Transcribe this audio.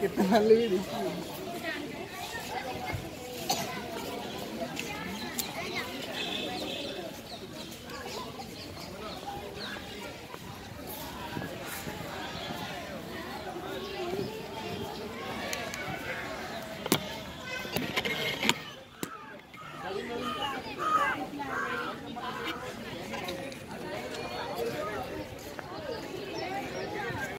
que te